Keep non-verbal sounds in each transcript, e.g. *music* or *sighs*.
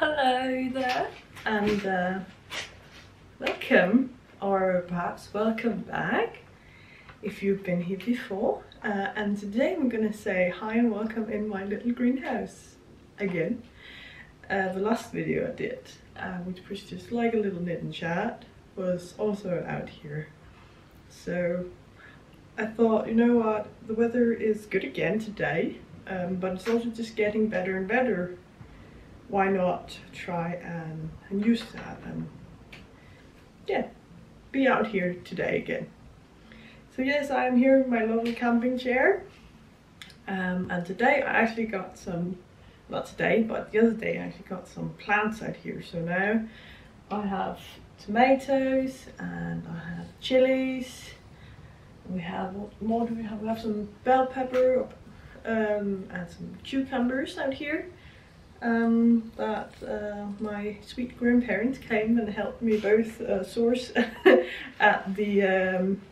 Hello there and uh, welcome or perhaps welcome back if you've been here before. Uh, and today I'm gonna say hi and welcome in my little greenhouse again. Uh, the last video I did uh, which was just like a little knit and chat was also out here. So I thought you know what the weather is good again today um, but it's also just getting better and better why not try and, and use that and yeah, be out here today again. So yes, I'm here in my lovely camping chair um, and today I actually got some, not today, but the other day I actually got some plants out here. So now I have tomatoes and I have chilies. We have, what more do we have? We have some bell pepper um, and some cucumbers out here um, that uh, my sweet grandparents came and helped me both uh, source *laughs* at the um,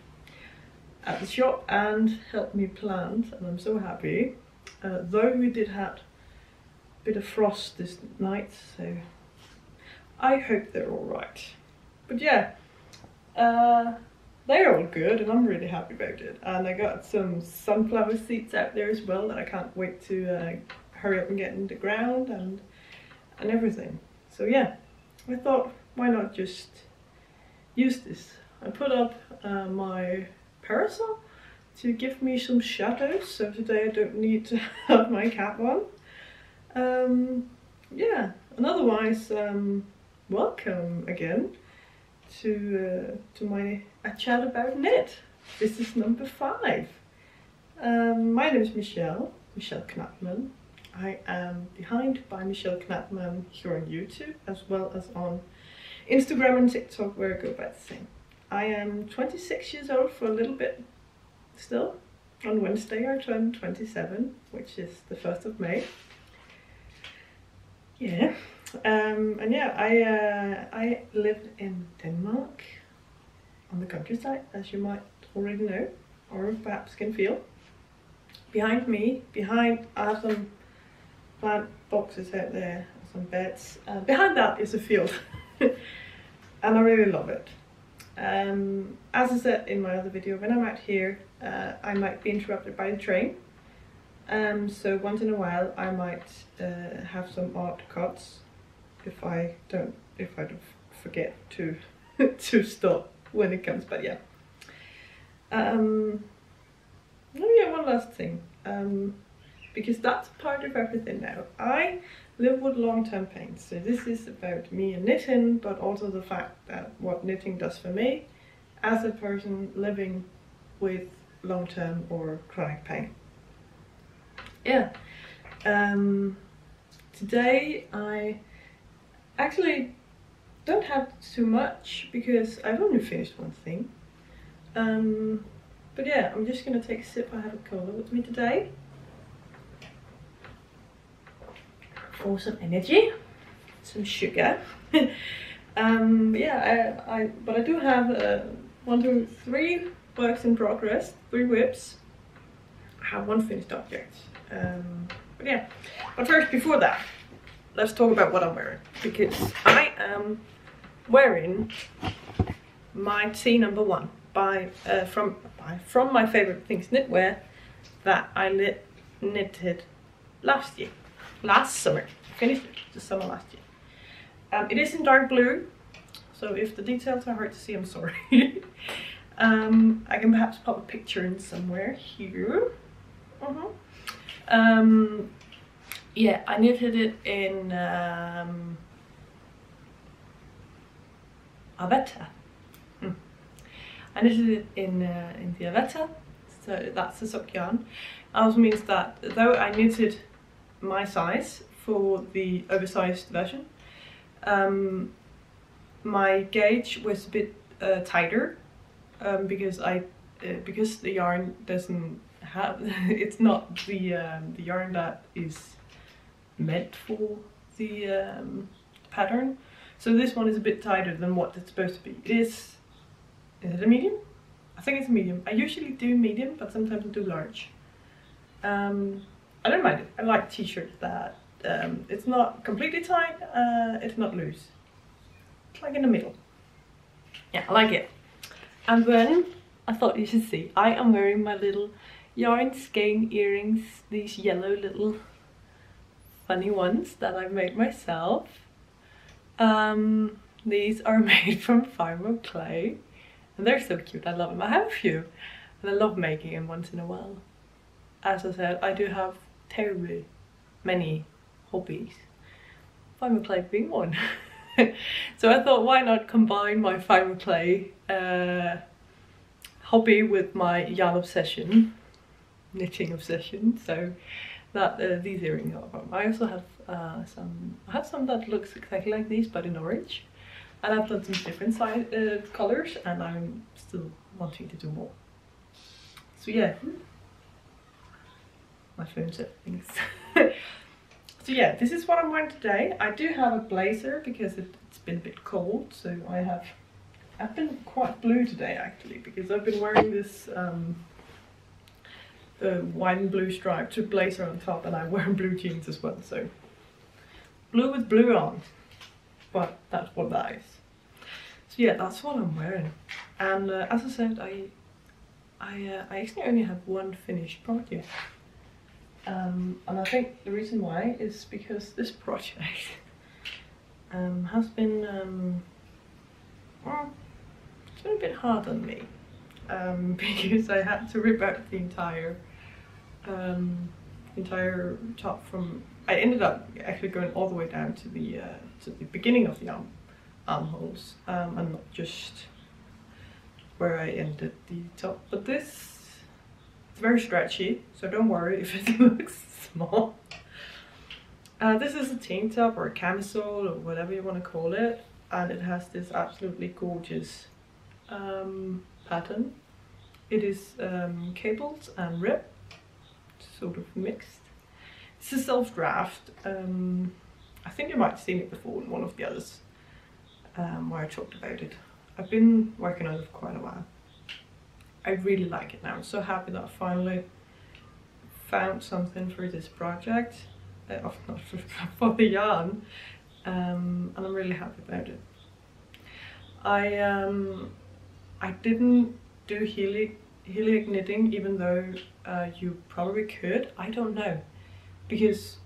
at the shop and helped me plant and I'm so happy. Uh, though we did have a bit of frost this night so I hope they're all right. But yeah uh, they're all good and I'm really happy about it. And I got some sunflower seeds out there as well that I can't wait to uh, hurry up and get in the ground and and everything. So yeah, I thought why not just use this. I put up uh, my parasol to give me some shadows so today I don't need to *laughs* have my cap on. Um, yeah, and otherwise um, welcome again to uh, to my a chat about knit. This is number five. Um, my name is Michelle, Michelle Knappmann. I am behind by Michelle Knappmann here on YouTube as well as on Instagram and TikTok where I go by the same. I am 26 years old for a little bit still. On Wednesday I turn 27, which is the 1st of May. Yeah, um, and yeah, I, uh, I live in Denmark on the countryside, as you might already know, or perhaps can feel. Behind me, behind, some plant boxes out there, some beds. Uh, behind that is a field *laughs* and I really love it. Um, as I said in my other video, when I'm out here uh, I might be interrupted by the train. Um, so once in a while I might uh, have some odd cuts if I don't if I don't forget to *laughs* to stop when it comes. But yeah. Um, oh yeah, one last thing. Um, because that's part of everything now. I live with long-term pain, so this is about me and knitting, but also the fact that what knitting does for me as a person living with long-term or chronic pain. Yeah, um, today I actually don't have too much because I've only finished one thing. Um, but yeah, I'm just gonna take a sip. I have a cola with me today. For some energy, some sugar. *laughs* um, yeah, I, I, but I do have uh, one, two, three works in progress, three WIPs. I have one finished object. Um, but yeah, but first, before that, let's talk about what I'm wearing because I am wearing my T number one by uh, from by, from my favorite things knitwear that I knit, knitted last year last summer. Finished it the summer last year. Um, it is in dark blue, so if the details are hard to see, I'm sorry. *laughs* um, I can perhaps pop a picture in somewhere here. Uh -huh. um, yeah, I knitted it in um, Arwetta. Mm. I knitted it in uh, in the Arwetta, so that's the sock yarn. Also means that though I knitted my size for the oversized version. Um, my gauge was a bit uh, tighter um, because I uh, because the yarn doesn't have *laughs* it's not the um, the yarn that is meant for the um, pattern. So this one is a bit tighter than what it's supposed to be. It is is it a medium? I think it's a medium. I usually do medium, but sometimes I do large. Um, I don't mind it. I like t-shirts that um, it's not completely tight, uh, it's not loose. It's like in the middle. Yeah, I like it. And then I thought you should see, I am wearing my little yarn skein earrings, these yellow little funny ones that I made myself. Um, these are *laughs* made from Fimo clay and they're so cute, I love them. I have a few and I love making them once in a while. As I said, I do have terribly many hobbies. Fimo clay being one. *laughs* so I thought why not combine my Fimo clay uh, hobby with my yarn obsession, knitting obsession. So that uh, these earrings are from. I also have uh, some, I have some that looks exactly like these but in orange. And I've done some different size, uh, colors and I'm still wanting to do more. So yeah, my phone said things. *laughs* so yeah, this is what I'm wearing today. I do have a blazer because it, it's been a bit cold, so I have, I've been quite blue today actually because I've been wearing this um, the white and blue striped blazer on top and I'm wearing *laughs* blue jeans as well, so blue with blue on, but that's what that is. So yeah, that's what I'm wearing. And uh, as I said, I I, uh, I actually only have one finished project. Um, and I think the reason why is because this project *laughs* um, has been, um, well, it's been a bit hard on me. Um, *laughs* because I had to rip out the entire um, entire top from I ended up actually going all the way down to the uh, to the beginning of the arm armholes um, and not just where I ended the top. But this it's very stretchy, so don't worry if it *laughs* looks small. Uh, this is a tank top or a camisole or whatever you want to call it, and it has this absolutely gorgeous um, pattern. It is um, cabled and ribbed, sort of mixed. It's a self-draft. Um, I think you might have seen it before in one of the others um, where I talked about it. I've been working on it for quite a while. I really like it now. I'm so happy that I finally found something for this project. Uh, not for, *laughs* for the yarn. Um, and I'm really happy about it. I um, I didn't do helic, helic knitting even though uh, you probably could. I don't know. Because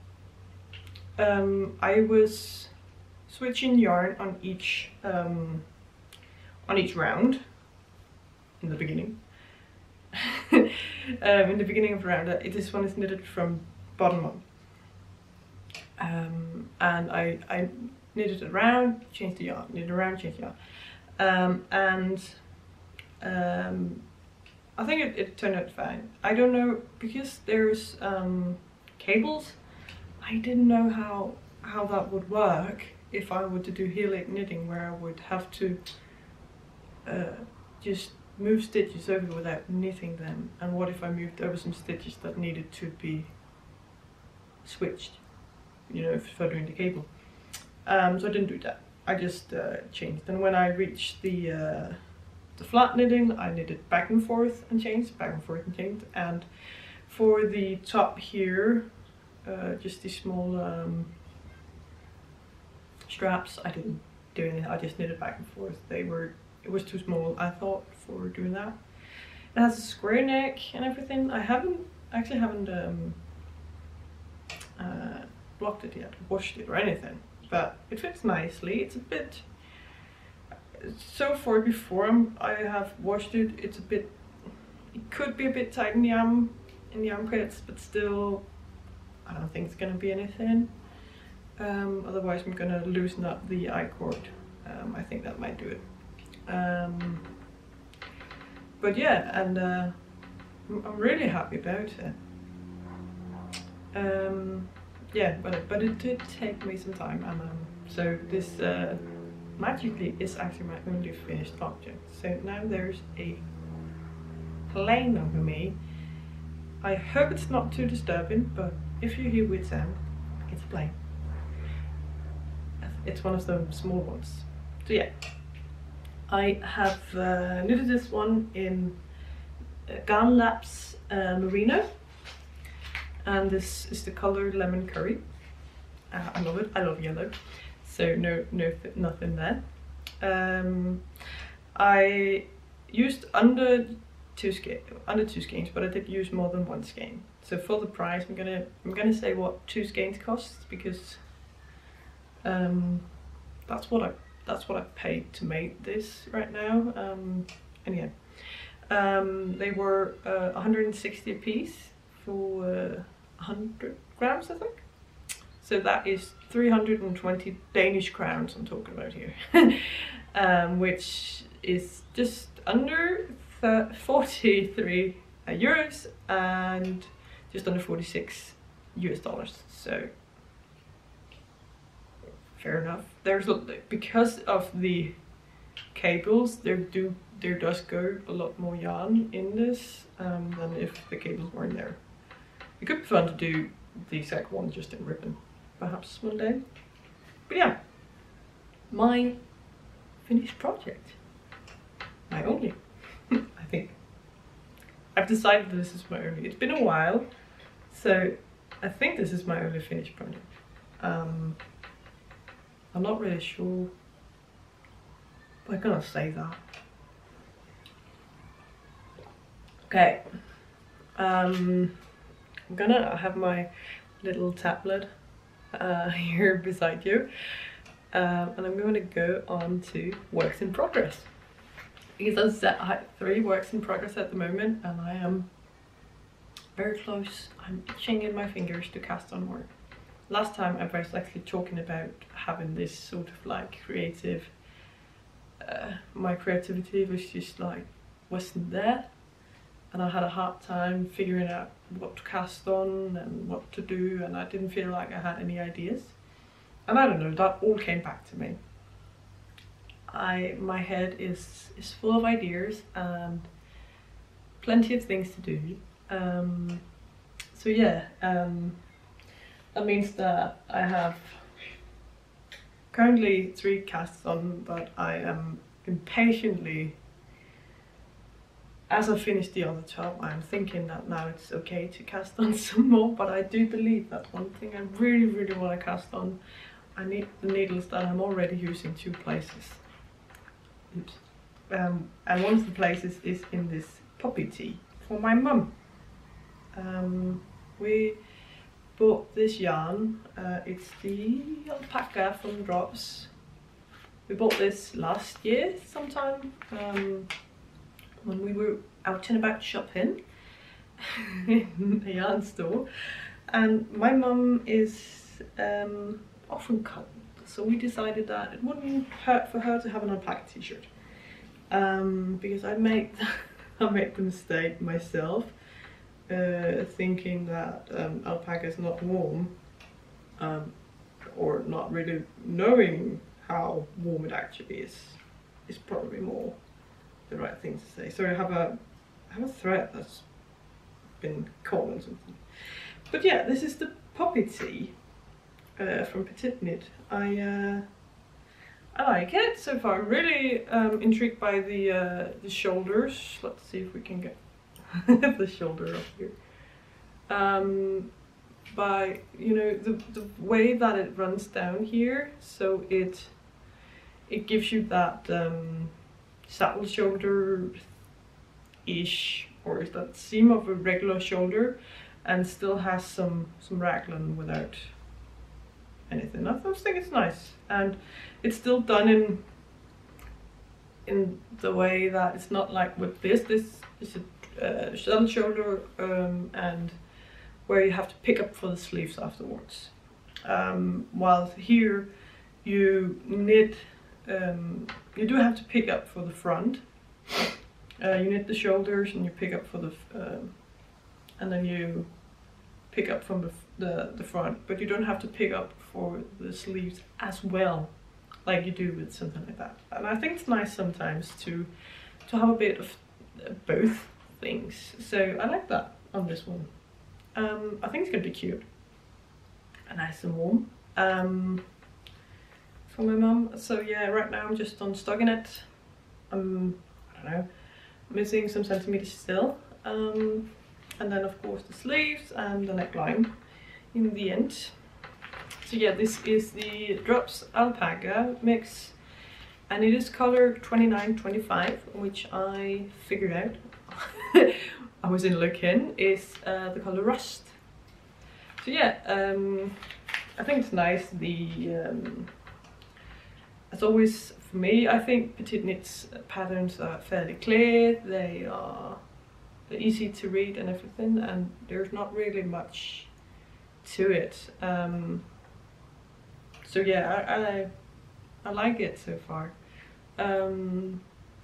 um, I was switching yarn on each um, on each round in the beginning. *laughs* um, in the beginning of the round, this one is knitted from bottom up. Um, and I, I knitted around, changed the yarn, knitted around, changed yarn. Um, and um, I think it, it, turned out fine. I don't know, because there's um, cables, I didn't know how, how that would work if I were to do helic knitting where I would have to uh, just move stitches over without knitting them? And what if I moved over some stitches that needed to be switched you know for doing the cable? Um, so I didn't do that. I just uh, changed. And when I reached the uh, the flat knitting I knitted back and forth and changed back and forth and changed. And for the top here uh, just these small um, straps I didn't do anything. I just knitted back and forth. They were it was too small I thought for doing that. It has a square neck and everything. I haven't actually haven't um, uh, blocked it yet, washed it or anything, but it fits nicely. It's a bit so far before I have washed it. It's a bit. It could be a bit tight in the arm in the armpits, but still, I don't think it's gonna be anything. Um, otherwise, I'm gonna loosen up the I cord. Um, I think that might do it. Um, but yeah, and uh, I'm really happy about it. Um, yeah, but but it did take me some time, and um, so this uh, magically is actually my only finished object. So now there's a plane over me. I hope it's not too disturbing, but if you hear weird sound, it's a plane. It's one of the small ones. So yeah. I have uh, knitted this one in GarnLab's uh, Merino and this is the color Lemon Curry Uh, I love it. I love yellow. So no, no, nothing there. Um, I used under two skein, under two skeins, but I did use more than one skein. So for the price, I'm gonna I'm gonna say what two skeins cost because um, that's what I that's what I paid to make this right now. Um, anyhow, um, they were uh, 160 a piece for uh, 100 grams, I think. So that is 320 Danish crowns I'm talking about here, *laughs* um, which is just under 43 uh, euros and just under 46 US dollars. So fair enough. There's because of the cables, there do there does go a lot more yarn in this um, than if the cables weren't there. It could be fun to do the exact one just in ribbon, perhaps one day. But yeah, my finished project. My only, *laughs* I think. I've decided this is my only. It's been a while, so I think this is my only finished project. Um, I'm not really sure, I'm gonna say that. Okay, um, I'm gonna have my little tablet uh, *laughs* here beside you, um, and I'm going to go on to works in progress. Because as I said, I have three works in progress at the moment, and I am very close. I'm itching in my fingers to cast on more. Last time I was actually talking about having this sort of like creative, uh, my creativity was just like wasn't there and I had a hard time figuring out what to cast on and what to do and I didn't feel like I had any ideas. And I don't know, that all came back to me. I my head is is full of ideas and plenty of things to do. Um, so yeah, um, that means that I have currently three casts on, but I am impatiently as I finish the other 12, I'm thinking that now it's okay to cast on *laughs* some more, but I do believe that one thing I really, really want to cast on, I need the needles that I'm already using two places. Oops. Um, and one of the places is in this Poppy Tee for my mum. Um, we bought this yarn, uh, it's the alpaca from Drops. We bought this last year sometime. Um, when we were out and about shopping *laughs* in a yarn store and my mum is um, often cut so we decided that it wouldn't hurt for her to have an alpaca t-shirt um, because I made *laughs* I made the mistake myself uh, thinking that um, alpaca is not warm um, or not really knowing how warm it actually is is probably more the right thing to say. Sorry, I have a I have a threat that's been caught on something. But yeah, this is the Poppy Tee uh, from PetiteKnit. I uh, I like it so far. I'm really um, intrigued by the uh, the shoulders. Let's see if we can get *laughs* the shoulder up here. Um, by you know the the way that it runs down here, so it it gives you that. Um, saddle shoulder ish or is that seam of a regular shoulder and still has some some raglan without anything. I just think it's nice and it's still done in in the way that it's not like with this. This is a uh, saddle shoulder um, and where you have to pick up for the sleeves afterwards. Um, while here you knit um, you do have to pick up for the front. Uh, you knit the shoulders and you pick up for the, uh, and then you pick up from the, the, the front, but you don't have to pick up for the sleeves as well, like you do with something like that. And I think it's nice sometimes to, to have a bit of uh, both things. So I like that on this one. Um, I think it's gonna be cute and nice and warm. Um, for my mum. So yeah, right now I'm just on stockinette. I'm, I don't know, missing some centimeters still. Um, and then of course the sleeves and the neckline in the end. so yeah, this is the Drops Alpaca mix and it is color 2925 which I figured out *laughs* I was in looking is uh, the color Rust. So yeah, um, I think it's nice. The um, as always for me, I think PetiteKnit's patterns are fairly clear. They are they're easy to read and everything, and there's not really much to it. Um, so yeah, I, I, I like it so far. Um,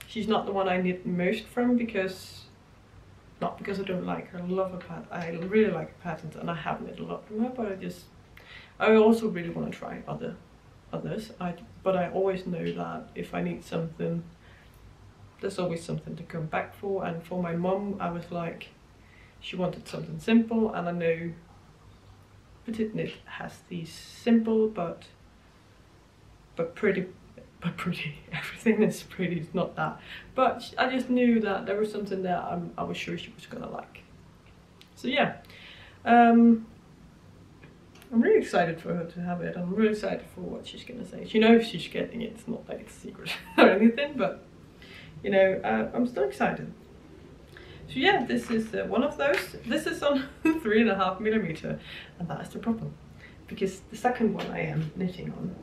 she's not the one I knit most from because not because I don't like her. I love her pattern. I really like her patterns, and I have knit a lot from her. But I just, I also really want to try other, others. I but I always know that if I need something, there's always something to come back for. And for my mum, I was like, she wanted something simple, and I know PetiteKnit has these simple but but pretty but pretty. *laughs* Everything is pretty, it's not that. But I just knew that there was something that I'm, i was sure she was gonna like. So yeah, um, I'm really excited for her to have it. I'm really excited for what she's gonna say. She knows she's getting it, it's not like it's a secret *laughs* or anything, but you know, uh, I'm still excited. So yeah, this is uh, one of those. This is on *laughs* three and a half millimeter, and that is the problem. Because the second one I am knitting on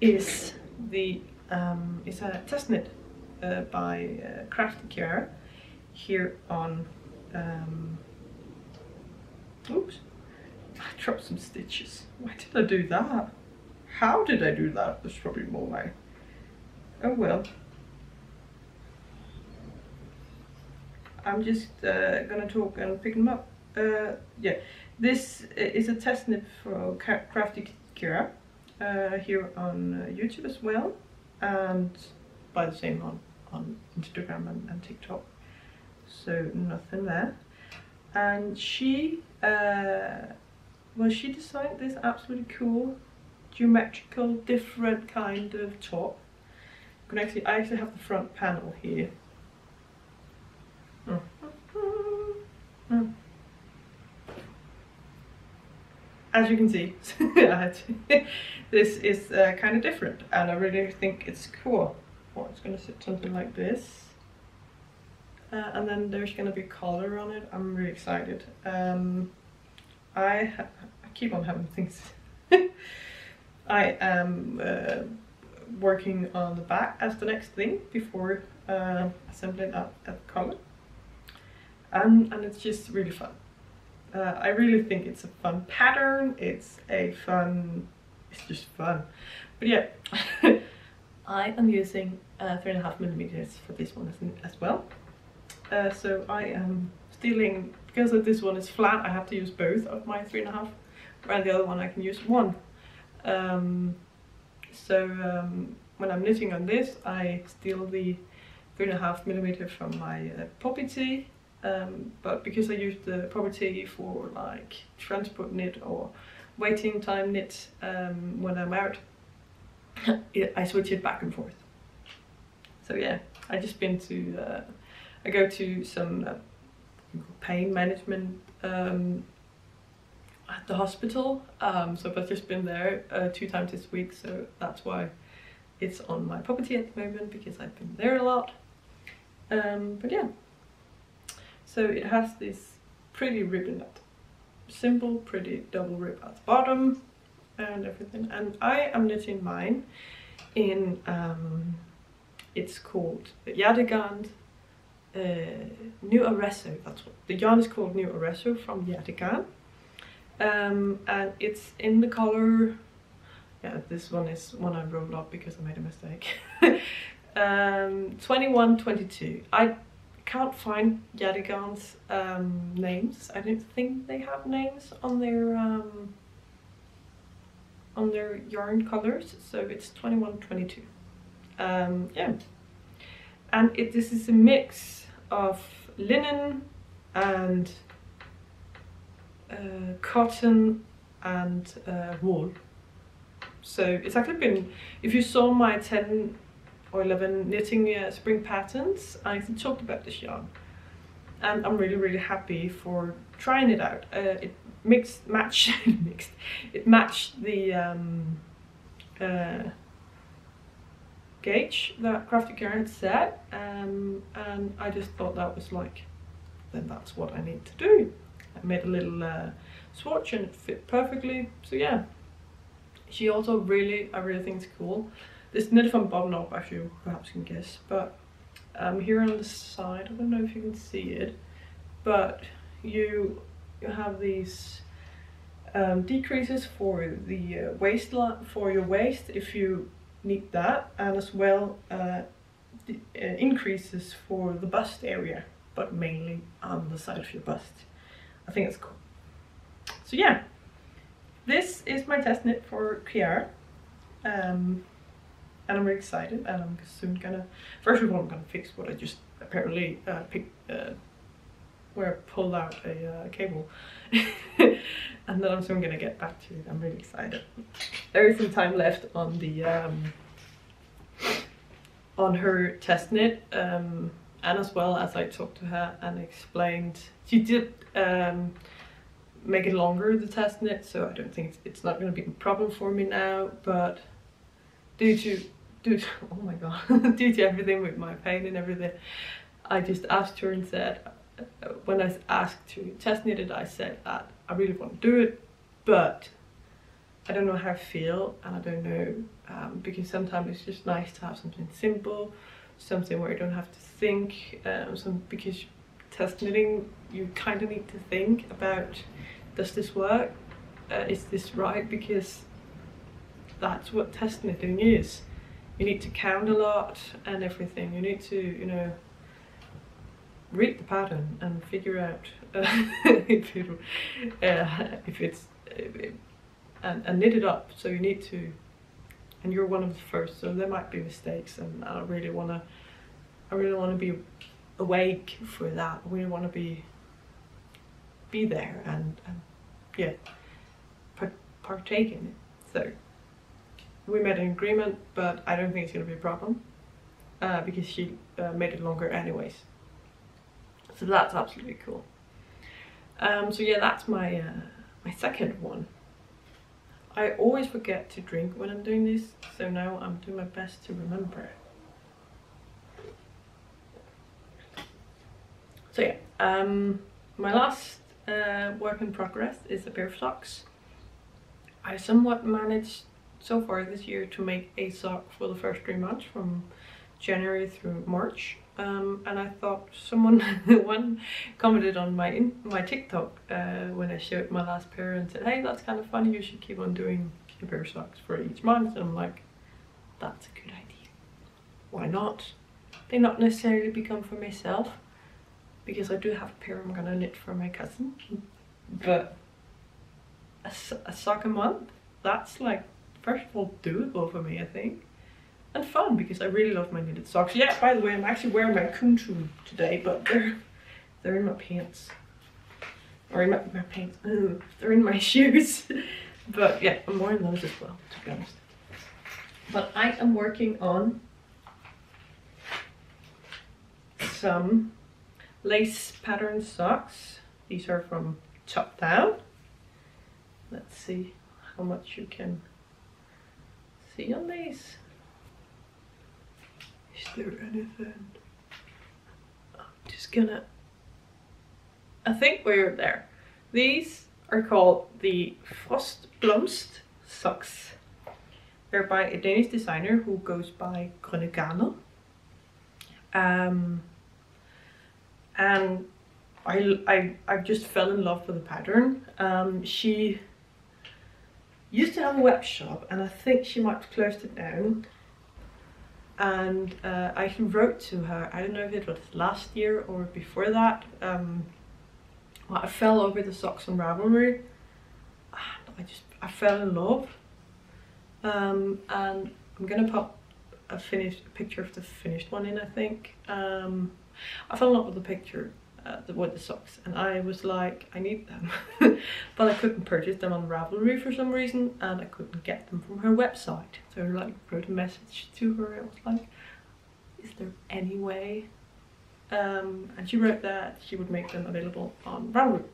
is the um, a test knit uh, by uh, Crafty Chiara here on um, oops I dropped some stitches. Why did I do that? How did I do that there's probably more way oh well. I'm just uh, gonna talk and pick them up. Uh, yeah. This is a test knit for Crafty Chiara uh, here on uh, YouTube as well and by the same on, on Instagram and, and TikTok. So nothing there. And she uh, well she designed this absolutely cool geometrical different kind of top. You can actually I actually have the front panel here. Mm. Mm as you can see, *laughs* this is uh, kind of different and I really think it's cool. Oh, it's going to sit something like this. Uh, and then there's going to be color on it. I'm really excited. Um, I, I keep on having things. *laughs* I am uh, working on the back as the next thing before uh, assembling that, that color. And, and it's just really fun. Uh, I really think it's a fun pattern. It's a fun, it's just fun. But yeah, *laughs* I am using uh, three and a half millimeters for this one as, as well. Uh, so I am stealing, because this one is flat, I have to use both of my three and a half, and the other one I can use one. Um, so um, when I'm knitting on this, I steal the three and a half millimeter from my uh, poppy tee um, but because I use the Poppy Tee for like transport knit or waiting time knit um, when I'm out, *laughs* I switch it back and forth. So yeah, I just been to, uh, I go to some uh, pain management um, at the hospital. Um, so I've just been there uh, two times this week, so that's why it's on my Poppy Tee at the moment because I've been there a lot. Um, but yeah. So it has this pretty ribbon at simple, pretty double rib at the bottom and everything. And I am knitting mine in, um, it's called Hjertegarn uh, New Arezzo. That's what the yarn is called New Arezzo from Hjertegarn. Um, and it's in the color, yeah, this one is one I rolled up because I made a mistake. *laughs* um, 2122. I can't find Hjertegarn's um, names. I don't think they have names on their um, on their yarn colors, so it's 2122. Um, yeah, and it this is a mix of linen and uh, cotton and uh, wool. So it's actually been, if you saw my 10 or 11 knitting uh, spring patterns. I talked about this yarn. and I'm really really happy for trying it out. Uh, it mixed match *laughs* mixed it matched the um, uh, gauge that Crafty Chiara said um, and I just thought that was like then that's what I need to do. I made a little uh, swatch and it fit perfectly so yeah she also really I really think it's cool. This knit from Bob Knob as you perhaps can guess but um, here on the side I don't know if you can see it but you you have these um, decreases for the uh, waistline for your waist if you need that and as well uh, uh, increases for the bust area but mainly on the side of your bust. I think it's cool. So yeah. This is my test knit for Chiara. Um, and I'm excited and I'm soon gonna first of all I'm gonna fix what I just apparently uh, picked uh, where I pulled out a uh, cable *laughs* and then I'm soon gonna get back to it. I'm really excited. There is some time left on the um, on her test knit um, and as well as I talked to her and explained she did um, make it longer the test knit so I don't think it's, it's not going to be a problem for me now but due to due to, *laughs* oh my god *laughs* due to everything with my pain and everything I just asked her and said when I asked to test knit it, I said that I really want to do it, but I don't know how I feel and I don't know um, because sometimes it's just nice to have something simple, something where you don't have to think. Um, some because test knitting you kind of need to think about does this work, uh, is this right? Because that's what test knitting is. You need to count a lot and everything. You need to you know read the pattern and figure out uh, *laughs* if, it, uh, if it's uh, and, and knit it up. So you need to and you're one of the first so there might be mistakes and I really want to I really want to be awake for that. I really want to be be there and, and yeah part, partake in it. So we made an agreement but I don't think it's going to be a problem uh, because she uh, made it longer anyways so that's absolutely cool. Um, so yeah, that's my uh, my second one. I always forget to drink when I'm doing this, so now I'm doing my best to remember. So yeah, um, my last uh, work in progress is a pair of socks. I somewhat managed so far this year to make a sock for the first three months from January through March um, and I thought someone *laughs* one commented on my my TikTok uh, when I showed my last pair and said, "Hey, that's kind of funny. You should keep on doing a pair of socks for each month." And I'm like, "That's a good idea. Why not?" They not necessarily become for myself because I do have a pair I'm gonna knit for my cousin, but a, a sock a month. That's like first of all doable for me. I think and fun because I really love my knitted socks. Yeah, by the way, I'm actually wearing my Kuntum today, but they're they're in my pants. Or in my, my pants. Ooh, they're in my *laughs* shoes. but yeah, I'm wearing those as well, to be honest. But I am working on some lace pattern socks. These are from Top Down. Let's see how much you can see on these. Is there anything? I'm just gonna. I think we're there. These are called the Frostblomst socks. They're by a Danish designer who goes by Grønne Garner. Um, and I, I, I just fell in love with the pattern. Um, she used to have a web shop and I think she might have closed it down. And uh, I wrote to her, I don't know if it was last year or before that, um, well, I fell over the socks on Ravelry and I just, I fell in love. Um, and I'm gonna pop a finished a picture of the finished one in I think. Um, I fell in love with the picture uh, the, with the socks and I was like I need them *laughs* but I couldn't purchase them on Ravelry for some reason and I couldn't get them from her website so I like wrote a message to her I was like is there any way um, and she wrote that she would make them available on Ravelry.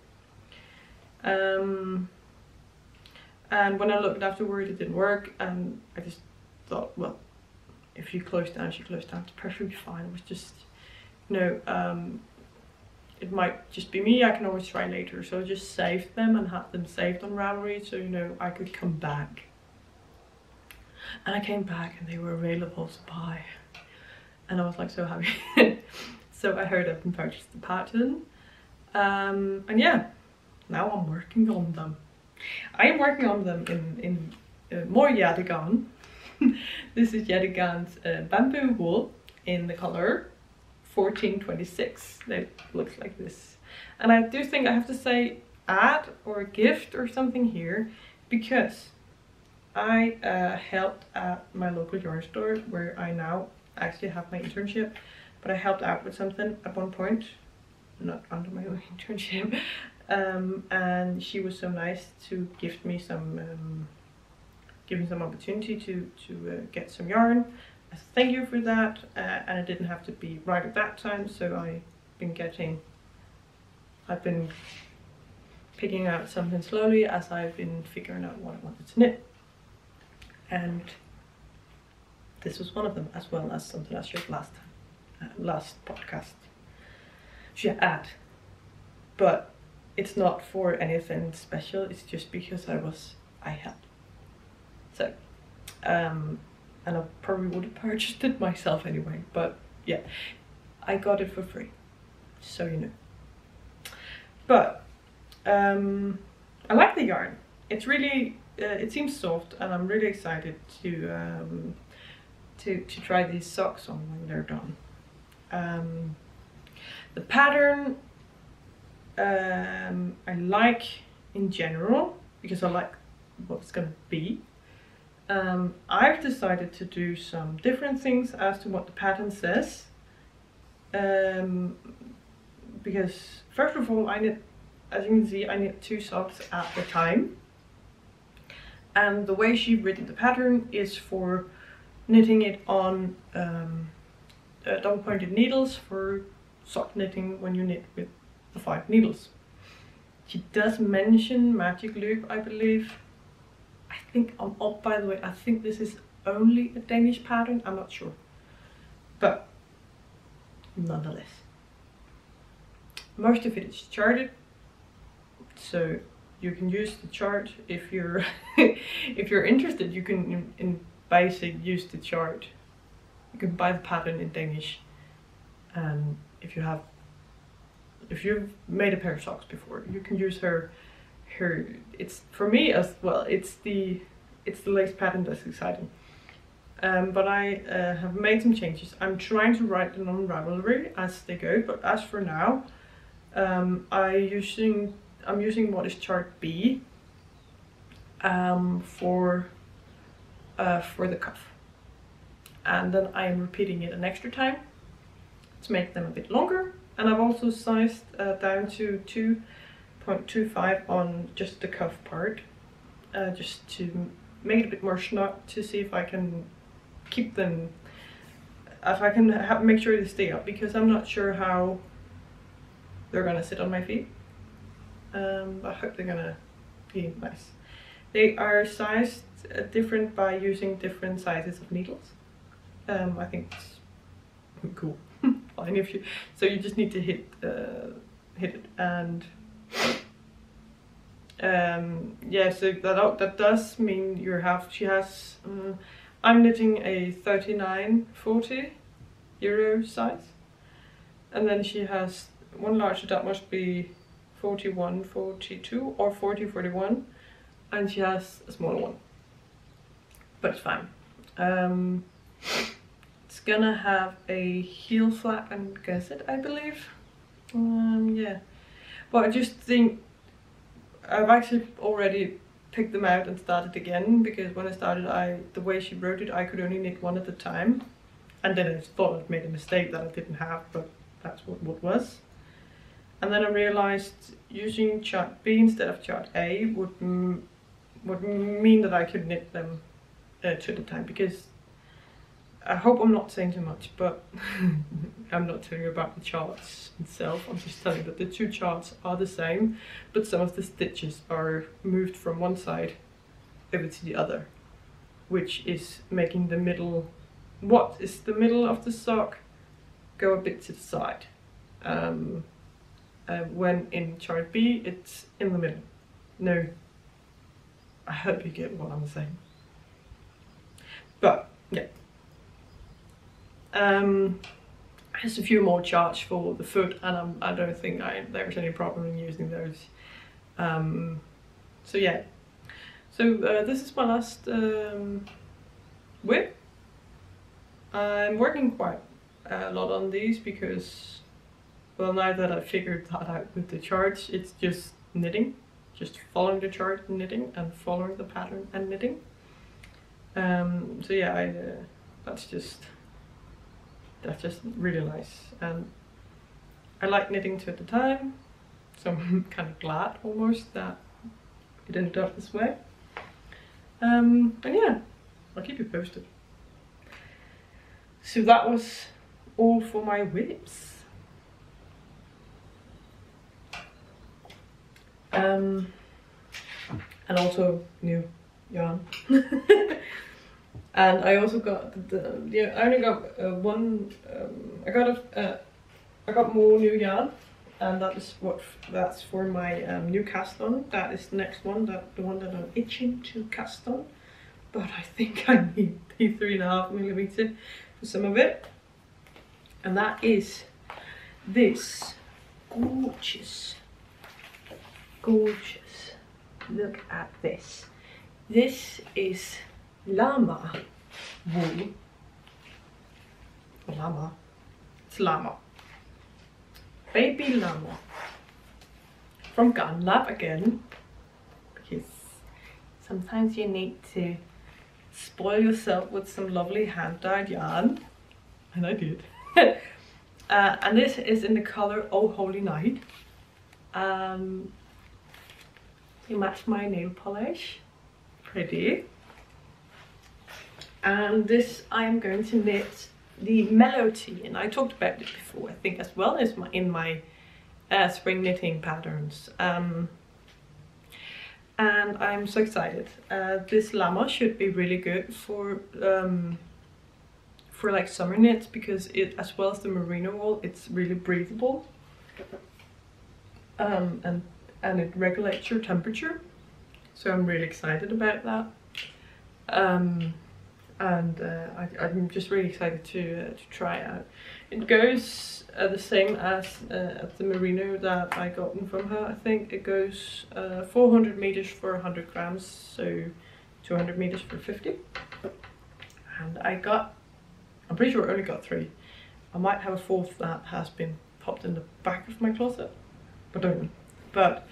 Um, and when I looked afterward, it didn't work, and I just thought, well, if she closed down, she closed down. It's perfectly fine. It was just, you know, um, it might just be me. I can always try later. So I just saved them and had them saved on Ravelry, so you know I could come back. And I came back, and they were available to buy, and I was like so happy. *laughs* so I heard up and purchased the pattern, um, and yeah, now I'm working on them. I am working on them in in uh, more Hjertegarn *laughs* this is Hjertegarn's uh, bamboo wool in the color 1426. It looks like this. And I do think I have to say add or gift or something here because I uh, helped at my local yarn store where I now actually have my internship but I helped out with something at one point not under my own *laughs* internship um, and she was so nice to gift me some um, give me some opportunity to, to uh, get some yarn. Thank you for that uh, and it didn't have to be right at that time so I've been getting, I've been picking out something slowly as I've been figuring out what I wanted to knit. And this was one of them as well as something I shared last time, uh, last podcast. Yeah, add. But it's not for anything special, it's just because I was, I had so, um, and I probably would have purchased it myself anyway, but yeah, I got it for free, so you know. But um, I like the yarn. It's really, uh, it seems soft, and I'm really excited to um, to to try these socks on when they're done. Um, the pattern um, I like in general because I like what it's gonna be um, I've decided to do some different things as to what the pattern says. Um, because first of all, I knit, as you can see, I knit two socks at a time. And the way she's written the pattern is for knitting it on um, uh, double pointed needles for sock knitting when you knit with the five needles. She does mention magic loop, I believe, think, oh, oh, by the way, I think this is only a Danish pattern, I'm not sure. But nonetheless. Most of it is charted, so you can use the chart if you're *laughs* if you're interested. You can in, in basic use the chart. You can buy the pattern in Danish, and if you have if you've made a pair of socks before, you can use her her it's for me as well it's the it's the lace pattern that's exciting. Um, but I uh, have made some changes. I'm trying to write them on Ravelry as they go but as for now um, I using I'm using what is chart B um, for uh, for the cuff. And then I am repeating it an extra time to make them a bit longer. And I've also sized uh, down to two 0.25 on just the cuff part uh, just to make it a bit more snug to see if I can keep them if I can have, make sure they stay up because I'm not sure how they're gonna sit on my feet. Um, I hope they're gonna be nice. They are sized uh, different by using different sizes of needles. Um, I think it's cool. *laughs* fine if you so you just need to hit uh, hit it and um, yeah, so that that does mean you have. She has. Um, I'm knitting a 3940 euro size, and then she has one larger. That must be 41, 42 or 40, 41, and she has a smaller one. But it's fine. Um, it's gonna have a heel flap and gusset, I believe. Um, yeah. But I just think I've actually already picked them out and started again because when I started I the way she wrote it I could only knit one at a time. And then I thought I'd made a mistake that I didn't have but that's what what was. And then I realized using chart B instead of chart A would would mean that I could knit them uh, two at a time because I hope I'm not saying too much, but *laughs* I'm not telling you about the charts itself. I'm just telling you that the two charts are the same, but some of the stitches are moved from one side over to the other, which is making the middle, what is the middle of the sock, go a bit to the side. Um, uh, when in chart B, it's in the middle. No, I hope you get what I'm saying. But, yeah. Um, there's a few more charts for the foot and I'm, I do not think I, there's any problem in using those. Um, so yeah, so uh, this is my last um, WIP. I'm working quite a lot on these because, well now that I've figured that out with the charts, it's just knitting. Just following the chart and knitting and following the pattern and knitting. Um, so yeah, I, uh, that's just that's just really nice. And I like knitting two at the time so I'm *laughs* kind of glad almost that it ended up this way. Um, and yeah I'll keep you posted. So that was all for my WIPs. Um, and also new yarn *laughs* and I also got the, yeah I only got uh, one um, I got a uh, I got more new yarn. And that is what that's for my um, new cast on. That is the next one that the one that I'm itching to cast on. But I think *laughs* I need the three and a half millimeter for some of it. And that is this gorgeous gorgeous. Look at this. This is llama wool. Llama. It's llama. Baby llama. From GarnLab again. Because sometimes you need to spoil yourself with some lovely hand-dyed yarn. And I did. *laughs* uh, and this is in the color Oh Holy Night. Um, you match my nail polish. Pretty and this I am going to knit the Mellow Tee. And I talked about it before I think as well as my, in my uh, spring knitting patterns. Um, and I'm so excited. Uh, this llama should be really good for um, for like summer knits because it as well as the merino wool it's really breathable. Um, and and it regulates your temperature. So I'm really excited about that. Um, and uh, I, am just really excited to, uh, to try it out. It goes uh, the same as, uh, the merino that I gotten from her. I think it goes uh, 400 meters for 100 grams, so 200 meters for 50. And I got, I'm pretty sure I only got three. I might have a fourth that has been popped in the back of my closet, but don't. But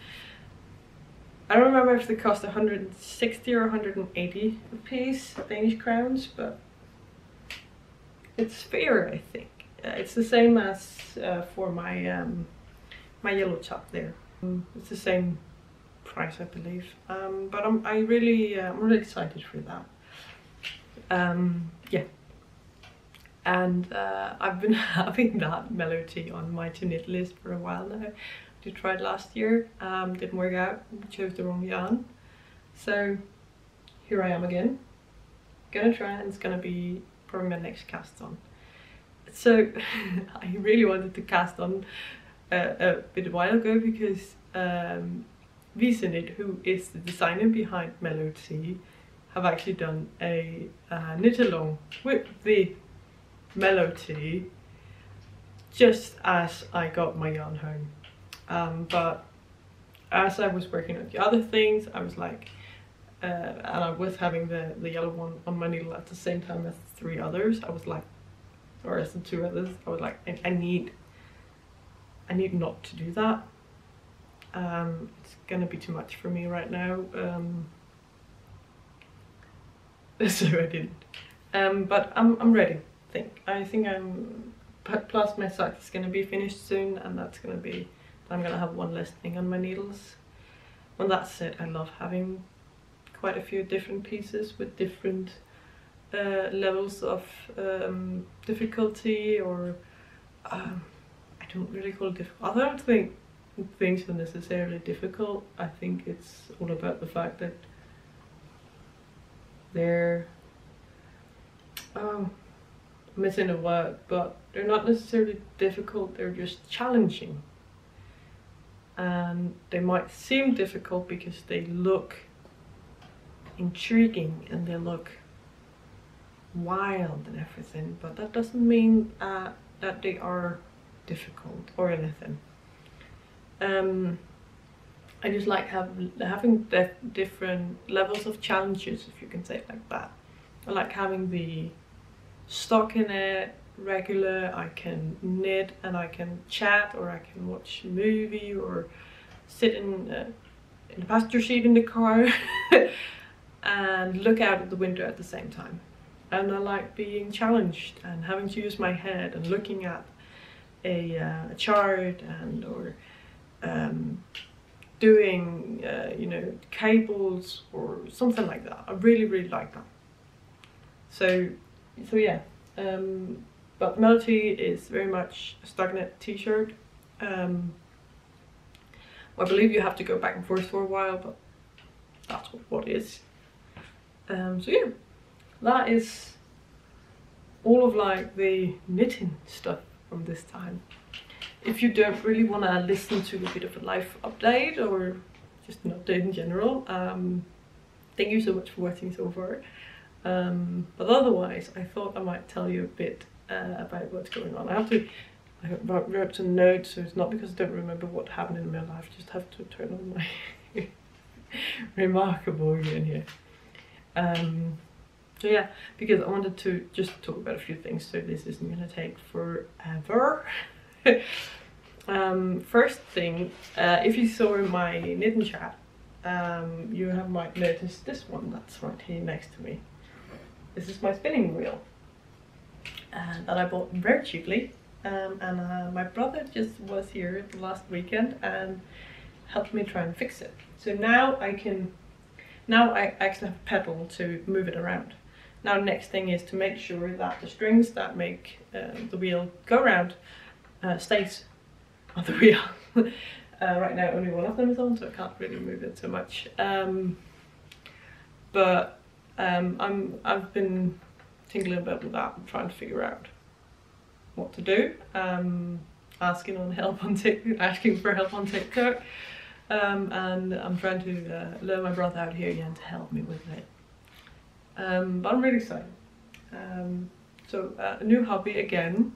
I don't remember if they cost 160 or 180 rupees, Danish crowns, but it's fair, I think. Uh, it's the same as uh, for my um, my yellow top there. Um, it's the same price, I believe. Um, but I'm I really uh, I'm really excited for that. Um, yeah. And uh, I've been *laughs* having that Tee on my to knit list for a while now did try it last year, um, didn't work out, chose the wrong yarn. So here I am again, gonna try and it's gonna be probably my next cast on. So *laughs* I really wanted to cast on uh, a bit a while ago because um, Wiese Knit, who is the designer behind Tea, have actually done a uh, knit along with the Mellow Tee just as I got my yarn home. Um, but as I was working on the other things, I was like, uh, and I was having the, the yellow one on my needle at the same time as three others. I was like, or as the two others, I was like, I, I need, I need not to do that. Um, it's gonna be too much for me right now. Um, *laughs* so I didn't. Um, but I'm, I'm ready, I think. I think I'm, plus my sock is gonna be finished soon and that's gonna be I'm gonna have one less thing on my needles. When that's it, I love having quite a few different pieces with different uh, levels of um, difficulty or um, I don't really call it difficult. I don't think things are necessarily difficult. I think it's all about the fact that they're um, missing a word, but they're not necessarily difficult, they're just challenging. And they might seem difficult because they look intriguing and they look wild and everything, but that doesn't mean uh, that they are difficult or anything. Um, I just like have, having the different levels of challenges, if you can say it like that. I like having the stockinette regular, I can knit and I can chat or I can watch a movie or sit in, uh, in the passenger seat in the car *laughs* and look out of the window at the same time. And I like being challenged and having to use my head and looking at a, uh, a chart and or um, doing uh, you know cables or something like that. I really really like that. So so yeah, um, but Mellow Tee is very much a stockinette t-shirt. Um, I believe you have to go back and forth for a while, but that's what, what is. Um, so yeah, that is all of like the knitting stuff from this time. If you don't really want to listen to a bit of a life update or just an update in general, um, thank you so much for watching so far. Um, but otherwise, I thought I might tell you a bit uh, about what's going on. I have to I wrote some notes, so it's not because I don't remember what happened in my life, I just have to turn on my *laughs* reMarkable again here. Um, so yeah, because I wanted to just talk about a few things, so this isn't going to take forever. *laughs* um, first thing, uh, if you saw my knitting chat, um, you have might notice this one that's right here next to me. This is my spinning wheel uh, that I bought very cheaply. Um, and uh, my brother just was here the last weekend and helped me try and fix it. So now I can, now I actually have a pedal to move it around. Now next thing is to make sure that the strings that make uh, the wheel go around uh, stays on the *laughs* wheel. uh, right now only one of them is on so I can't really move it so much. Um, but um, I'm, I've been tingling a bit with that and trying to figure out what to do. Um, asking on help on TikTok, *laughs* asking for help on TikTok. Um, and I'm trying to uh, lure my brother out here again to help me with it. Um, but I'm really excited. Um, so uh, a new hobby again.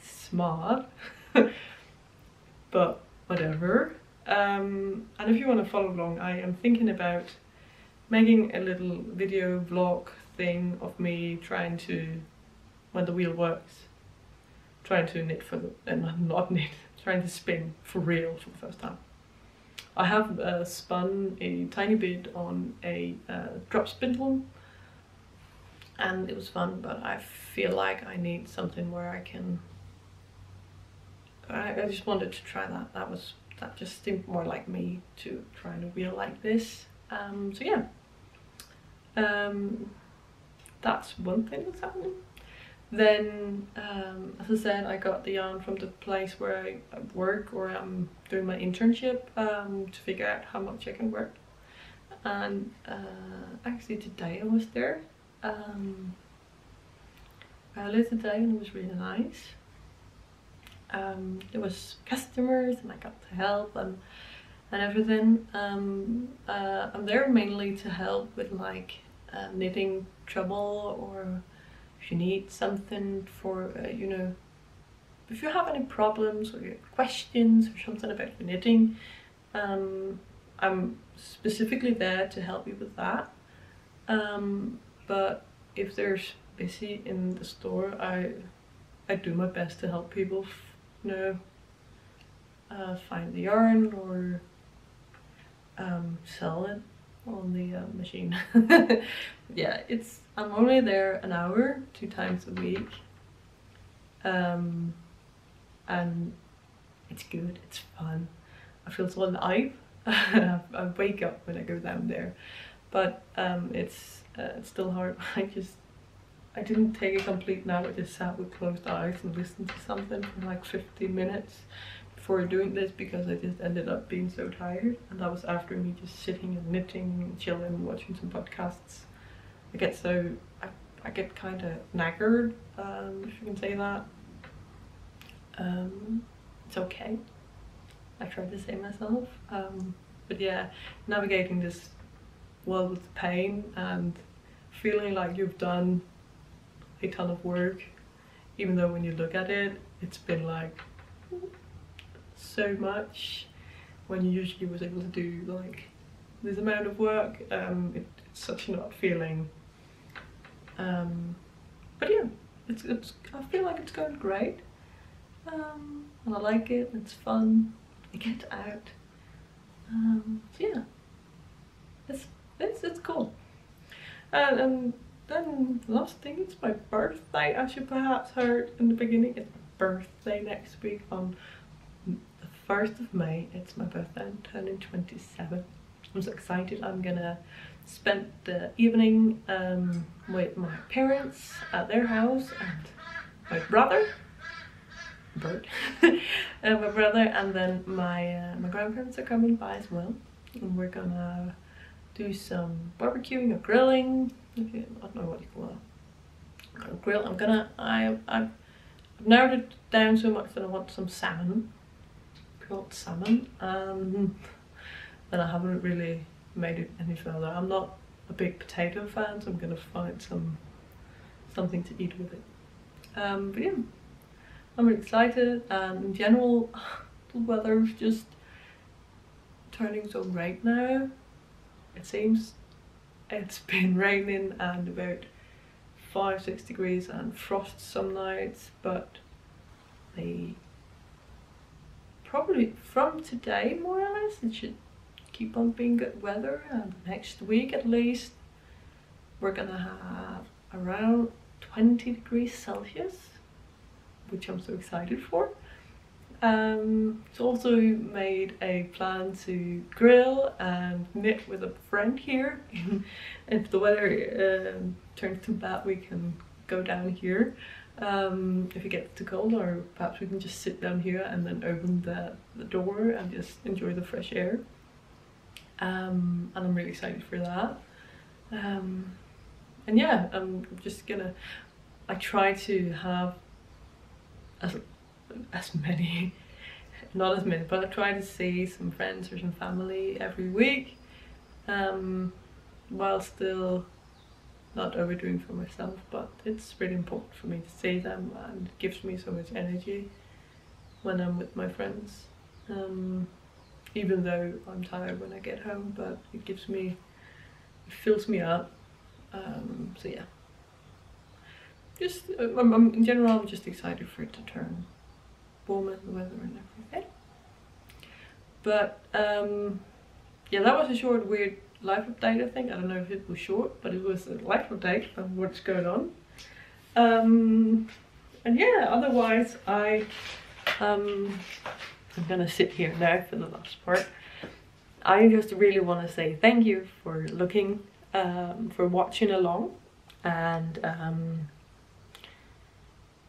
Smart. *laughs* but whatever. Um, and if you want to follow along, I am thinking about making a little video vlog thing of me trying to, when the wheel works, trying to knit for the, and *laughs* not knit, trying to spin for real for the first time. I have uh, spun a tiny bit on a uh, drop spindle and it was fun but I feel like I need something where I can I, I just wanted to try that. That was that just seemed more like me to try a wheel like this. Um, so yeah, um, that's one thing that's happening. Then, um, as I said, I got the yarn from the place where I work or I'm doing my internship um, to figure out how much I can work. And uh, actually today I was there um, earlier today and it was really nice. Um, there was customers and I got to help and and everything. Um, uh, I'm there mainly to help with like uh, knitting trouble or if you need something for, uh, you know, if you have any problems or questions or something about knitting, um, I'm specifically there to help you with that. Um, but if there's busy in the store, I I do my best to help people, you know, uh, find the yarn or um, sell it on the uh, machine. *laughs* yeah, it's I'm only there an hour, two times a week. Um, and it's good, it's fun. I feel so alive. *laughs* I wake up when I go down there. But um, it's uh, it's still hard. *laughs* I just I didn't take a complete nap. I just sat with closed eyes and listened to something for like 15 minutes before doing this because I just ended up being so tired. And that was after me just sitting and knitting and chilling and watching some podcasts. I get so I, I get kind of knackered, um, if you can say that. Um, it's okay. I try to say myself. Um, but yeah, navigating this world with pain and feeling like you've done a ton of work, even though when you look at it, it's been like so much when you usually was able to do like this amount of work. Um, it, it's such an odd feeling. Um, but yeah, it's, it's, I feel like it's going great. Um, and I like it, it's fun, I get out. Um, so yeah, it's, it's, it's cool. And, and then last thing, it's my birthday, as you perhaps heard in the beginning. It's my birthday next week on 1st of May. It's my birthday, I'm turning 27. I'm so excited. I'm gonna spend the evening um, with my parents at their house and my brother bird and *laughs* my brother and then my uh, my grandparents are coming by as well and we're gonna do some barbecuing or grilling I don't know what you call it grill I'm gonna I I've narrowed it down so much that I want some salmon grilled salmon um and I haven't really made it any further I'm not a big potato fan so I'm gonna find some something to eat with it um but yeah I'm excited and in general *sighs* the weather is just turning so great now. It seems it's *laughs* been raining and about 5-6 degrees and frost some nights but the probably from today more or less it should keep on being good weather and next week at least we're gonna have around 20 degrees Celsius which I'm so excited for. Um, it's also made a plan to grill and knit with a friend here. *laughs* if the weather um, turns too bad, we can go down here. Um, if it gets too cold, or perhaps we can just sit down here and then open the, the door and just enjoy the fresh air. Um, and I'm really excited for that. Um, and yeah, I'm just gonna, I try to have as, as many, *laughs* not as many, but I try to see some friends or some family every week um, while still not overdoing for myself but it's really important for me to see them and it gives me so much energy when I'm with my friends. Um, even though I'm tired when I get home but it gives me it fills me up. Um, so yeah. Just uh, I'm, I'm, in general I'm just excited for it to turn warmer the weather and everything. But um yeah that was a short weird life update I think. I don't know if it was short but it was a life update of what's going on. Um and yeah otherwise I um I'm gonna sit here now for the last part. I just really want to say thank you for looking um, for watching along and um,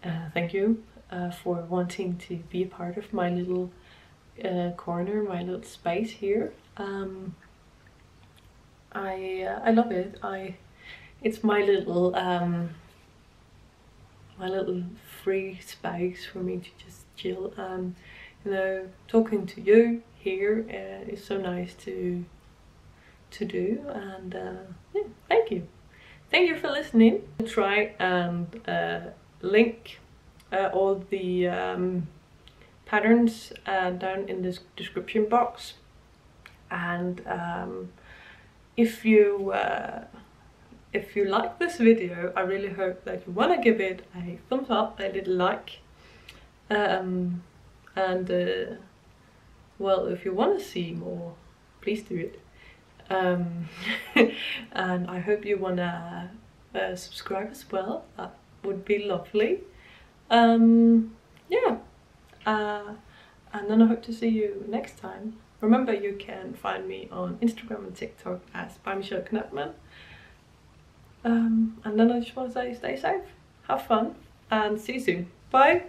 uh, thank you uh, for wanting to be a part of my little uh, corner, my little space here. Um, I uh, I love it. I it's my little um, my little free space for me to just chill. And you know talking to you here uh, is so nice to to do. And uh, yeah thank you. Thank you for listening. Try and link uh, all the um, patterns uh, down in the description box. And um, if you uh, if you like this video I really hope that you want to give it a thumbs up a little like um, and uh, well if you want to see more please do it. Um, *laughs* and I hope you want to uh, subscribe as well. That would be lovely. Um yeah. Uh and then i hope to see you next time remember you can find me on instagram and tiktok as by michelle Knappmann Um, and then I just want to say stay safe, have fun, and see you soon. Bye!